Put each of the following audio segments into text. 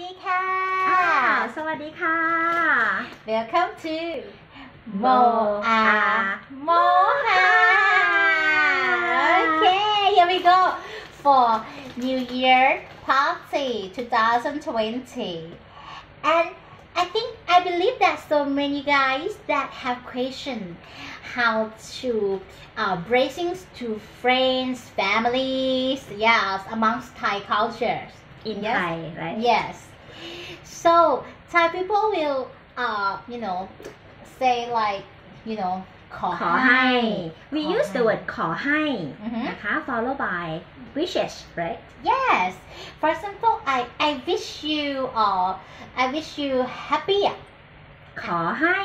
ดีค่ะ อ่าสวัสดีค่ะ Welcome to Mo Moa Ah. Moha Okay here we go for New Year party 2020 and I think I believe that so many guys that have question how to uh, blessings to friends families yes amongst Thai cultures in Yes. Thai right Yes. So Thai people will, uh, you know, say like, you know, ขอ ขอให้ we ขอ use the ให้ word ขอให้ อือฮึ นะคะ follow by wishes right Yes. For example, I I wish you, uh, I wish you happy. ขอให้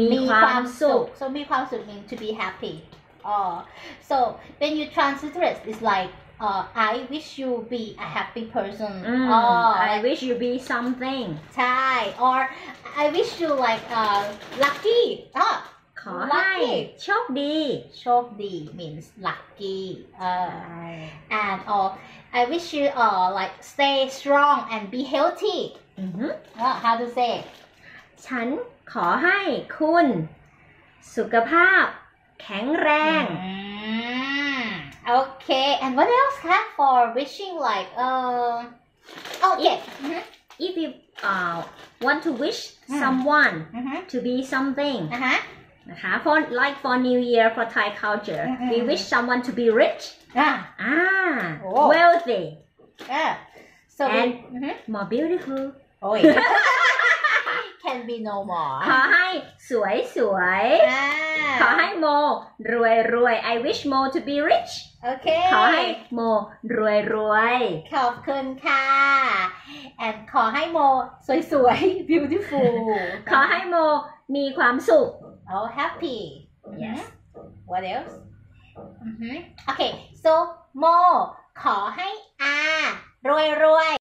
มีความสุข So มีความสุข means to be happy. Uh, so when you translate it, it's like, uh, I wish you be a happy person. อืม Oh, I wish you be something ใช่ or I wish you like uh lucky อะขอให้ Lucky โชคดี โชคดี means lucky เออ and or I wish you uh like stay strong and be healthy อือฮึ uh, how to say ฉันขอให้คุณ สุขภาพ แข็งแรง Mm, Okay, and what else have for wishing like um uh, okay. If, mm-hmm. if you uh want to wish mm. someone mm-hmm. to be something. Uh-huh. For like for New Year for Thai culture, mm-hmm. we wish someone to be rich, ah, ah wealthy, yeah. so and we, more beautiful. Oh yeah. can be no more ขอให้สวยสวยอ่าขอให้โม รวยรวย I wish Mo to be rich โอเค ขอให้โม รวยรวย ขอบคุณค่ะ and ขอให้โม สวยๆ beautiful ขอให้โม มีความสุข oh happy Yes. what else อือฮึ okay so โม ขอให้อารวยรวย